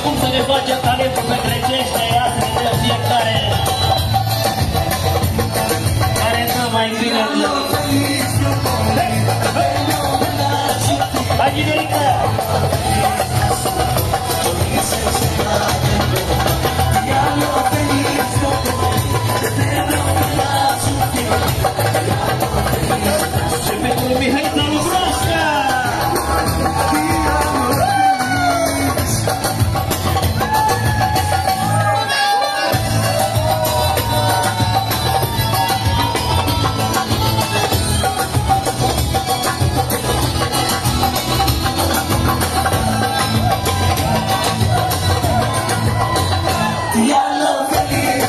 acum să ne facem talentul pe grecește, astfel de fiecare care dă mai bine. Hai, Ginerica! Ia-l-o, veniți-o, Y a los felices,